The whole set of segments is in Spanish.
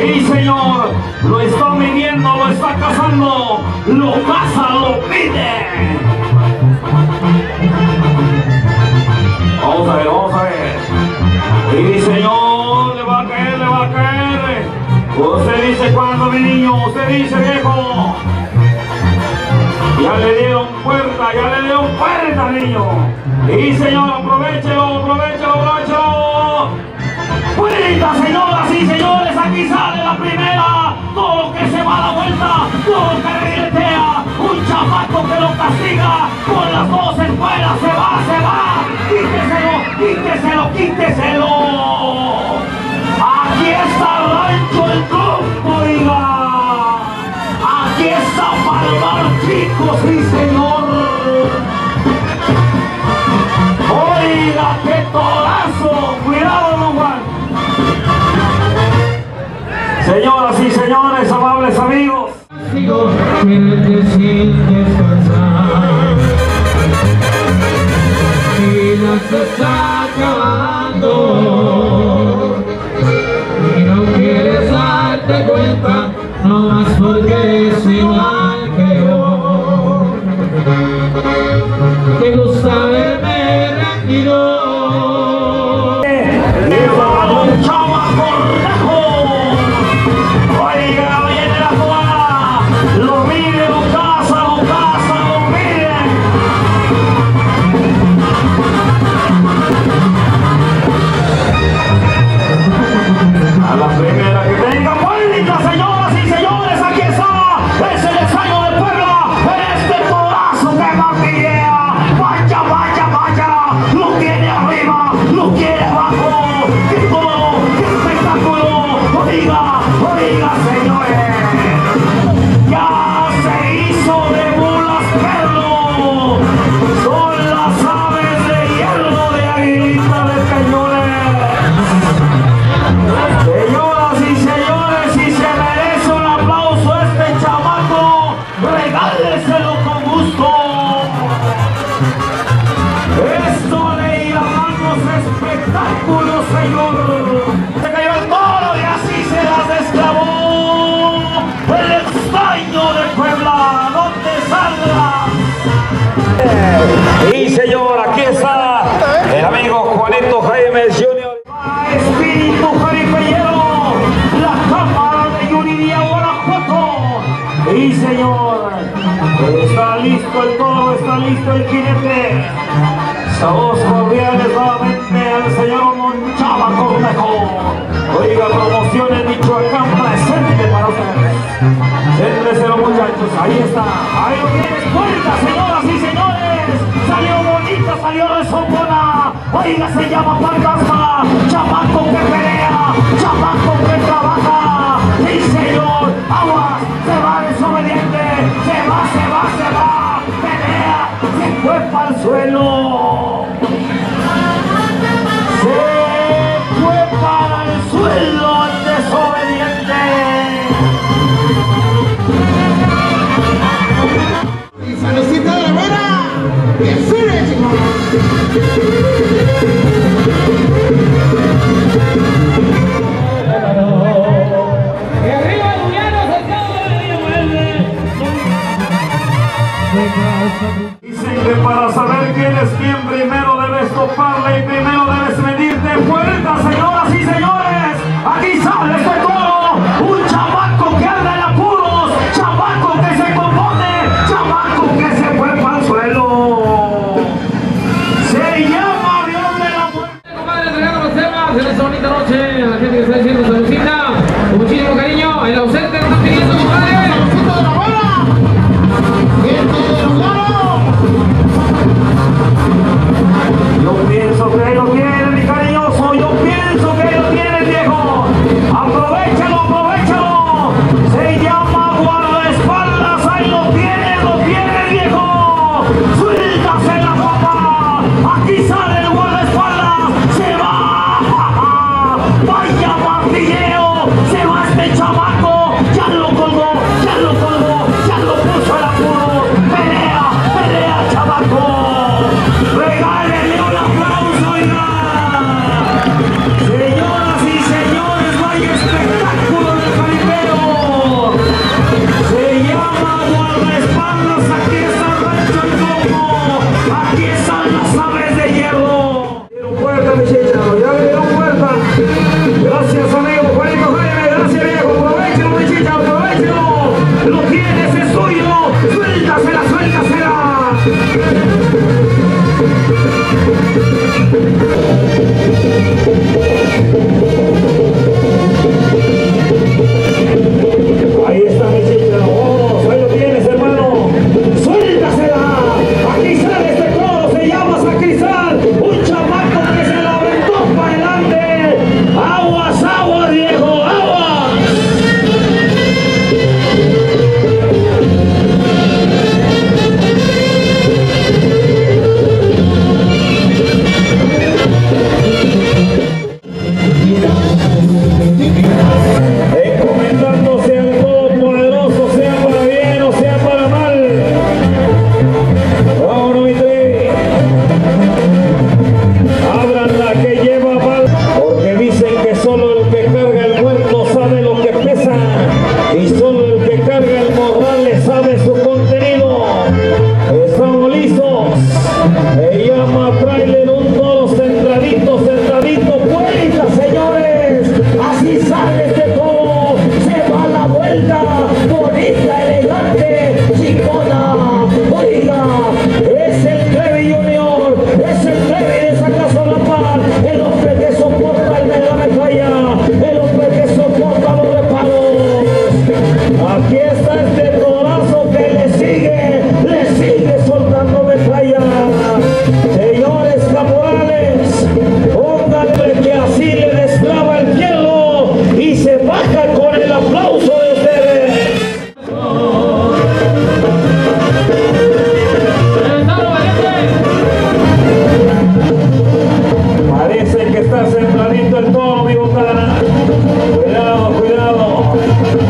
Sí, Señor, lo está midiendo, lo está cazando, lo caza, lo pide. Vamos a ver, vamos a ver. Sí, Señor, le va a caer, le va a caer. Usted dice cuando, mi niño, usted dice viejo. Ya le dieron puerta, ya le dieron puerta, niño. Sí, Señor, aprovechelo, aprovechelo, aprovechelo. Cuenta, señoras y señores, aquí sale la primera. Todo lo que se va a la vuelta, todo que regretea. Un chamaco que lo castiga. Con las dos espuelas se va, se va. Quíteselo, quíteselo, quíteselo. the side. saludos cordiales nuevamente al señor Monchaba Cornejo oiga promociones Michoacán presente para ustedes. Los muchachos ahí está. Ahí lo tienes puertas señoras y señores. Salió bonita salió resopona oiga se llama Pan Gaspa chamaco que pelea chamaco que trabaja. suelo. Se fue para el suelo el desobediente. ¡Y Salucita de la buena! God. Thank you.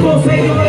Público, señores.